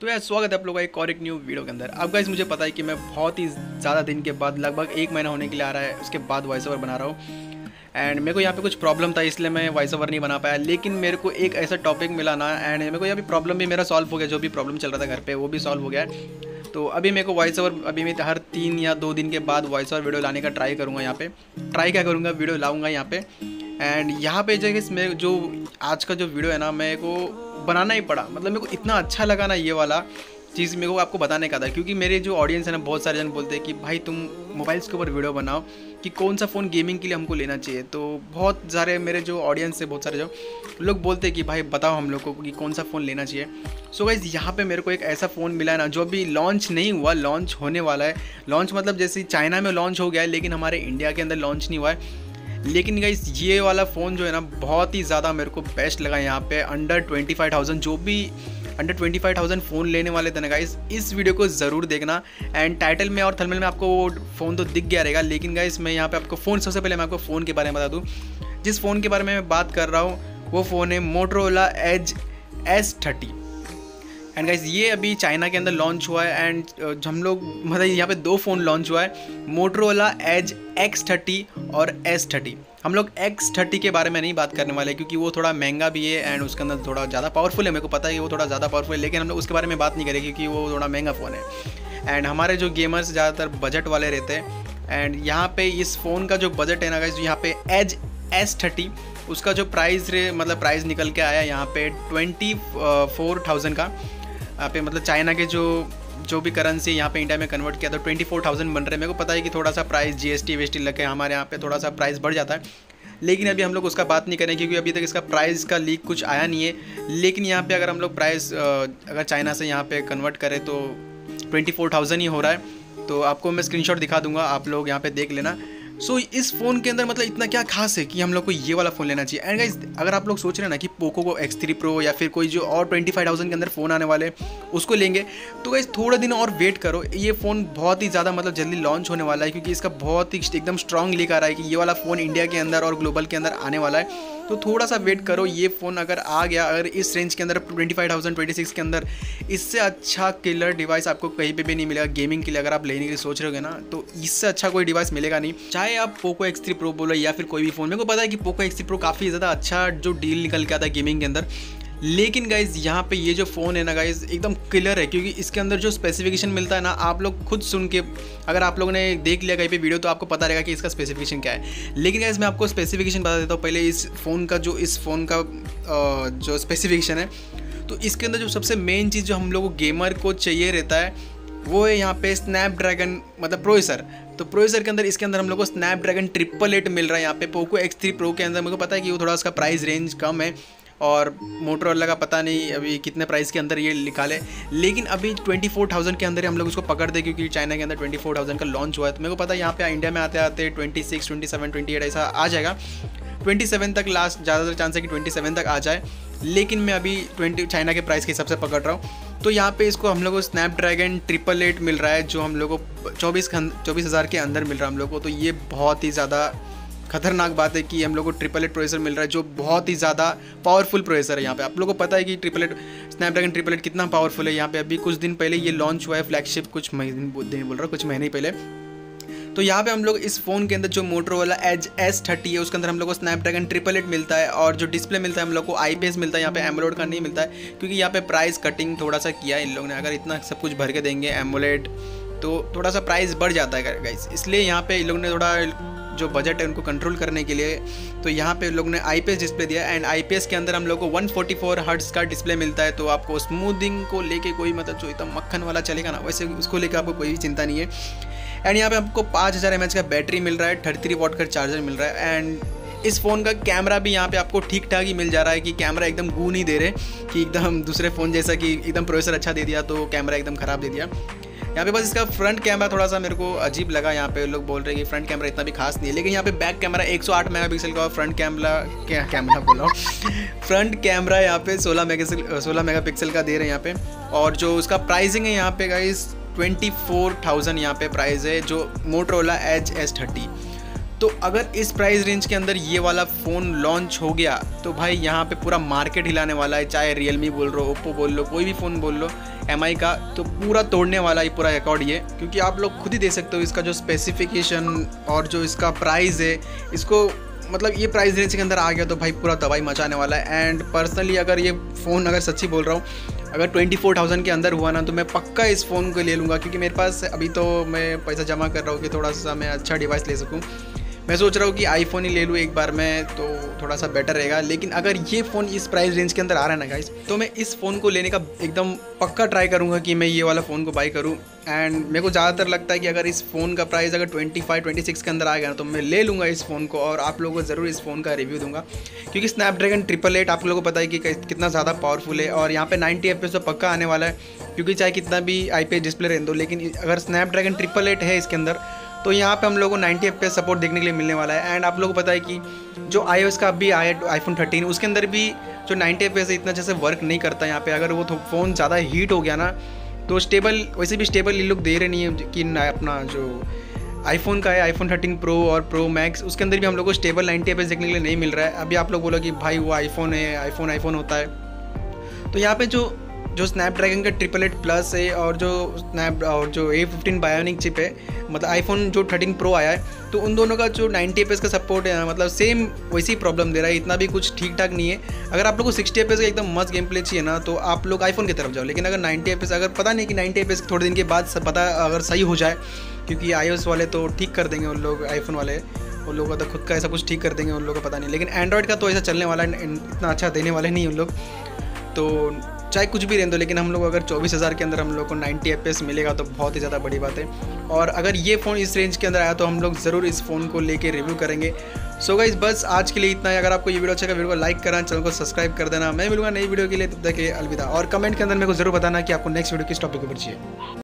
तो यार, स्वागत है आप लोगों का एक और एक न्यू वीडियो के अंदर। अब गाइस मुझे पता है कि मैं बहुत ही ज़्यादा दिन के बाद, लगभग एक महीना होने के लिए आ रहा है, उसके बाद वॉइस ओवर बना रहा हूँ। एंड मेरे को यहाँ पे कुछ प्रॉब्लम था, इसलिए मैं वॉइस ओवर नहीं बना पाया। लेकिन मेरे को एक ऐसा टॉपिक मिला ना एंड मेरे को यहाँ पे प्रॉब्लम भी मेरा सॉल्व हो गया, जो भी प्रॉब्लम चल रहा था घर पर वो भी सॉल्व हो गया। तो अभी मेरे को वॉइस ओवर अभी मैं हर तीन या दो दिन के बाद वॉइस ओवर वीडियो लाने का ट्राई करूँगा यहाँ पे। ट्राई क्या करूँगा? वीडियो लाऊँगा यहाँ पे। एंड यहाँ पे जगह मेरे, जो आज का जो वीडियो है ना, मेरे को बनाना ही पड़ा। मतलब मेरे को इतना अच्छा लगा ना ये वाला। चीज़ मेरे को आपको बताने का था, क्योंकि मेरे जो ऑडियंस है ना, बहुत सारे जन बोलते हैं कि, भाई, तुम मोबाइल्स के ऊपर वीडियो बनाओ कि कौन सा फ़ोन गेमिंग के लिए हमको लेना चाहिए। तो बहुत सारे मेरे जो ऑडियंस है, बहुत सारे जो लोग बोलते हैं कि, भाई, बताओ हम लोग को कि कौन सा फ़ोन लेना चाहिए? सो गाइज़ यहाँ पे मेरे को एक ऐसा फ़ोन मिला ना, जो अभी लॉन्च नहीं हुआ लॉन्च होने वाला है। लॉन्च मतलब जैसे चाइना में लॉन्च हो गया है, लेकिन हमारे इंडिया के अंदर लॉन्च नहीं हुआ है। लेकिन गाइस ये वाला फ़ोन जो है ना, बहुत ही ज़्यादा मेरे को बेस्ट लगा यहाँ पे अंडर ट्वेंटी फाइव थाउज़ेंड जो भी under twenty five thousand phone लेने वाले थे ना गाइस इस वीडियो को ज़रूर देखना। एंड टाइटल में और थलमेल में आपको वो फ़ोन तो दिख गया रहेगा, लेकिन गाइस मैं यहाँ पे आपको फ़ोन सबसे पहले मैं आपको फ़ोन के बारे में बता दूँ। जिस फ़ोन के बारे में मैं बात कर रहा हूँ, वो फ़ोन है Motorola edge S thirty and guys ये अभी चाइना के अंदर लॉन्च हुआ है एंड हम लोग मतलब यहाँ पे दो फ़ोन लॉन्च हुआ है मोटरोला एज एक्स थर्टी और एस थर्टी हम लोग एक्स थर्टी के बारे में नहीं बात करने वाले, क्योंकि वो थोड़ा महँगा भी है एंड उसके अंदर थोड़ा ज़्यादा पावरफुल है। मेरे को पता है कि वो थोड़ा ज़्यादा पावरफुल है, लेकिन हम लोग उसके बारे में बात नहीं करेंगे, क्योंकि वो थोड़ा महँगा फ़ोन है। एंड हमारे जो गेमर्स ज़्यादातर बजट वाले रहते हैं एंड यहाँ पे इस फ़ोन का जो बजट है ना गाइज़ यहाँ पे एज एस थर्टी उसका जो प्राइस रे मतलब प्राइस निकल के आया यहाँ पे ट्वेंटी फोर थाउज़ेंड का। यहाँ पे मतलब चाइना के जो जो भी करेंसी यहाँ पे इंडिया में कन्वर्ट किया तो ट्वेंटी फोर थाउज़ेंड बन रहे हैं। मेरे को पता है कि थोड़ा सा price G S T V S T लगे हमारे यहाँ पे थोड़ा सा प्राइस बढ़ जाता है। लेकिन अभी हम लोग उसका बात नहीं करें, क्योंकि अभी तक इसका प्राइस का लीक कुछ आया नहीं है। लेकिन यहाँ पे अगर हम लोग प्राइस अगर चाइना से यहाँ पर कन्वर्ट करें तो ट्वेंटी फोर थाउज़ेंड ही हो रहा है। तो आपको मैं स्क्रीनशॉट दिखा दूँगा, आप लोग यहाँ पे देख लेना। सो so, इस फ़ोन के अंदर मतलब इतना क्या खास है कि हम लोग को ये वाला फ़ोन लेना चाहिए? एंड गाइज़ अगर आप लोग सोच रहे हैं ना कि पोको को एक्स थ्री प्रो या फिर कोई जो और ट्वेंटी फाइव थाउज़ेंड के अंदर फ़ोन आने वाले उसको लेंगे। तो गाइज़ थोड़ा दिन और वेट करो। ये फ़ोन बहुत ही ज़्यादा मतलब जल्दी लॉन्च होने वाला है क्योंकि इसका बहुत ही एकदम स्ट्रॉन्ग लिख आ रहा है कि ये वाला फ़ोन इंडिया के अंदर और ग्लोबल के अंदर आने वाला है। तो थोड़ा सा वेट करो, ये फ़ोन अगर आ गया, अगर इस रेंज के अंदर twenty five thousand twenty six के अंदर, इससे अच्छा किलर डिवाइस आपको कहीं पे भी नहीं मिलेगा गेमिंग के लिए अगर आप लेने के लिए सोच रहे हो ना तो इससे अच्छा कोई डिवाइस मिलेगा नहीं। चाहे आप पोको एक्स थ्री प्रो बोलो या फिर कोई भी फ़ोन मेरे को पता है कि पोको एक्स थ्री प्रो काफ़ी ज़्यादा अच्छा जो डील निकल के आता है गेमिंग के अंदर लेकिन गाइज़ यहाँ पे ये जो फ़ोन है ना गाइज़ एकदम क्लियर है, क्योंकि इसके अंदर जो स्पेसिफिकेशन मिलता है ना, आप लोग खुद सुन के, अगर आप लोगों ने देख लिया कहीं पे वीडियो तो आपको पता रहेगा कि इसका स्पेसिफिकेशन क्या है। लेकिन गाइज़ मैं आपको स्पेसिफिकेशन बता देता हूँ, पहले इस फ़ोन का जो, इस फ़ोन का जो स्पेसिफिकेशन है तो इसके अंदर जो सबसे मेन चीज़ जो हम लोग गेमर को चाहिए रहता है, वो है यहाँ पे स्नैपड्रैगन मतलब प्रोसेसर तो प्रोसेसर के अंदर, इसके अंदर हम लोग को स्नैपड्रैगन ट्रिपल एट मिल रहा है यहाँ पे पोको एक्स थ्री प्रो के अंदर। को पता है कि वो थोड़ा उसका प्राइस रेंज कम है। और मोटरोला का पता नहीं अभी कितने प्राइस के अंदर ये निकाले। लेकिन अभी ट्वेंटी फोर थाउज़ेंड के अंदर हम लोग उसको पकड़ दे, क्योंकि चाइना के अंदर ट्वेंटी फोर थाउज़ेंड का लॉन्च हुआ है। तो मेरे को पता है यहाँ पे इंडिया में आते आते twenty six twenty seven twenty eight ऐसा आ जाएगा। ट्वेंटी सेवन तक लास्ट ज़्यादातर चांस है कि ट्वेंटी सेवन तक आ जाए। लेकिन मैं अभी ट्वेंटी चाइना के प्राइस के हिसाब से पकड़ रहा हूँ। तो यहाँ पे इसको हम लोग को स्नैपड्रैगन ट्रिपल एट मिल रहा है, जो हम लोग को चौबीस चौबीस हज़ार के अंदर मिल रहा है हम लोग को। तो ये बहुत ही ज़्यादा खतरनाक बात है कि हम लोग को ट्रिपल एट प्रोसेसर मिल रहा है, जो बहुत ही ज़्यादा पावरफुल प्रोसेसर है यहाँ पे। आप लोगों को पता है कि triple eight Snapdragon triple eight कितना पावरफुल है यहाँ पे। अभी कुछ दिन पहले ये लॉन्च हुआ है फ्लैगशिप कुछ महीने बोल रहा हूँ, कुछ महीने पहले। तो यहाँ पे हम लोग इस फ़ोन के अंदर जो मोटर वाला एज एस थर्टी है, उसके अंदर हम लोग को स्नैपड्रैगन ट्रिपल एट मिलता है और जो डिस्प्ले मिलता है, हम लोग को IPS मिलता है, यहाँ पे एमोलेड का नहीं मिलता है, क्योंकि यहाँ पे प्राइस कटिंग थोड़ा सा किया है इन लोगों ने। अगर इतना सब कुछ भर के देंगे एमोलेड तो थोड़ा सा प्राइस बढ़ जाता है गाइस इसलिए यहाँ पे इन लोग ने थोड़ा जो बजट है उनको कंट्रोल करने के लिए तो यहाँ पे लोग ने आईपीएस डिस्प्ले दिया। एंड आईपीएस के अंदर हम लोग को 144 फोर्टी हर्ट्स का डिस्प्ले मिलता है तो आपको स्मूदिंग को लेके कोई मतलब जो एकदम मक्खन वाला चलेगा ना, वैसे उसको लेकर आपको कोई भी चिंता नहीं है। एंड यहाँ पे आपको पाँच हज़ार एम का बैटरी मिल रहा है थर्टी थ्री वॉट का चार्जर मिल रहा है। एंड इस फ़ोन का कैमरा भी यहाँ पे आपको ठीक ठाक ही मिल जा रहा है कि कैमरा एकदम गू नहीं दे रहे, कि एकदम दूसरे फ़ोन जैसा कि एकदम प्रोसेसर अच्छा दे दिया तो कैमरा एकदम ख़राब दे दिया। यहाँ पे बस इसका फ्रंट कैमरा थोड़ा सा मेरे को अजीब लगा। यहाँ पे लोग बोल रहे हैं कि फ्रंट कैमरा इतना भी खास नहीं है, लेकिन यहाँ पे बैक कैमरा 108 मेगापिक्सल का और फ्रंट कैमरा क्या कैमरा बोला? फ्रंट कैमरा यहाँ पे 16 मेगापिक्सल 16 मेगापिक्सल का दे रहे हैं यहाँ पे। और जो उसका प्राइसिंग है यहाँ पे गाइस ट्वेंटी फोर थाउज़ेंड यहाँ पे प्राइस है, जो मोटरोला एच एस थर्टी तो अगर इस प्राइस रेंज के अंदर ये वाला फ़ोन लॉन्च हो गया तो भाई यहाँ पे पूरा मार्केट हिलाने वाला है, चाहे रियल मी बोल लो ओप्पो बोल लो, कोई भी फ़ोन बोल लो। MI का तो पूरा तोड़ने वाला ही पूरा रिकॉर्ड ये, क्योंकि आप लोग खुद ही देख सकते हो इसका जो स्पेसिफिकेशन और जो इसका प्राइस है, इसको मतलब ये प्राइस रेंज के अंदर आ गया तो भाई पूरा तबाही मचाने वाला है। एंड पर्सनली अगर ये फ़ोन अगर सच्ची बोल रहा हूँ, अगर ट्वेंटी फोर थाउज़ेंड के अंदर हुआ ना तो मैं पक्का इस फ़ोन को ले लूँगा, क्योंकि मेरे पास अभी तो मैं पैसा जमा कर रहा हूँ कि थोड़ा सा मैं अच्छा डिवाइस ले सकूँ। मैं सोच रहा हूँ कि आईफोन ही ले लूँ एक बार में तो थोड़ा सा बेटर रहेगा। लेकिन अगर ये फ़ोन इस प्राइस रेंज के अंदर आ रहा है ना गाइस तो मैं इस फ़ोन को लेने का एकदम पक्का ट्राई करूँगा कि मैं ये वाला फ़ोन को बाई करूँ। एंड मेरे को ज़्यादातर लगता है कि अगर इस फ़ोन का प्राइस अगर 25 26 के अंदर आएगा ना तो मैं ले लूँगा इस फ़ोन को और आप लोगों को ज़रूर इस फ़ोन का रिव्यू दूँगा। क्योंकि स्नैपड्रैगन ट्रिपल एट आप लोगों को पता है कि कितना ज़्यादा पावरफुल है और यहाँ पे 90 एफ़ तो पक्का आने वाला है, क्योंकि चाहे कितना भी आई डिस्प्ले रहने दो, लेकिन अगर स्नैपड्रैगन ट्रिपल एट है इसके अंदर तो यहाँ पे हम लोगों को 90 एफ़ सपोर्ट देखने के लिए मिलने वाला है। एंड आप लोगों को पता है कि जो आई का अभी आया आईफोन थर्टीन उसके अंदर भी जो 90 एफ़ है इतना जैसे वर्क नहीं करता यहाँ पे। अगर वो फ़ोन ज़्यादा हीट हो गया ना तो स्टेबल वैसे भी स्टेबल ये लोग दे रहे नहीं है कि अपना जो आईफोन का है आईफोन थर्टीन प्रो और प्रो मैक्स उसके अंदर भी हम लोग को स्टेबल नाइन्टी एफ़ देखने के लिए नहीं मिल रहा है। अभी आप लोग बोलो कि भाई वो आईफोन है आईफोन आईफोन होता है। तो यहाँ पे जो जो स्नैपड्रैगन का ट्रिपल एट प्लस है और जो स्नैप और जो ए फिफ्टीन बायोनिक चिप है मतलब आईफोन जो थर्टीन प्रो आया है तो उन दोनों का जो नाइन्टी एफ़ का सपोर्ट है मतलब सेम वैसी प्रॉब्लम दे रहा है, इतना भी कुछ ठीक ठाक नहीं है। अगर आप लोग को सिक्सटी एफ़ का एकदम मस्त गेम प्ले चाहिए ना तो आप लोग आईफोन की तरफ़ जाओ, लेकिन अगर नाइन्टी एफ़ अगर पता नहीं कि नाइन्टी एफ़ थोड़े दिन के बाद पता अगर सही हो जाए, क्योंकि आई वाले तो ठीक कर देंगे उन लोग आईफोन वाले, उन लोगों का तो खुद का ऐसा कुछ ठीक कर देंगे, उन लोगों को पता नहीं, लेकिन एंड्रॉयड का तो ऐसा चलने वाला इतना अच्छा देने वाले नहीं उन लोग। तो चाहे कुछ भी रहें दो, लेकिन हम लोग अगर चौबीस हज़ार के अंदर हम लोग को नाइन्टी एफ़ मिलेगा तो बहुत ही ज़्यादा बड़ी बात है। और अगर ये फ़ोन इस रेंज के अंदर आया तो हम लोग ज़रूर इस फ़ोन को लेके रिव्यू करेंगे। सो गाइज़ बस आज के लिए इतना ही। अगर आपको ये वीडियो अच्छा वीडियो को लाइक करना, चैनल को सब्सक्राइब कर देना। मैं मिलूँगा नई वीडियो के लिए। तब तक के अलविदा। और कमेंट के अंदर मेरे को ज़रूर बताना कि आपको नेक्स्ट वीडियो किस टॉपिक पर चाहिए।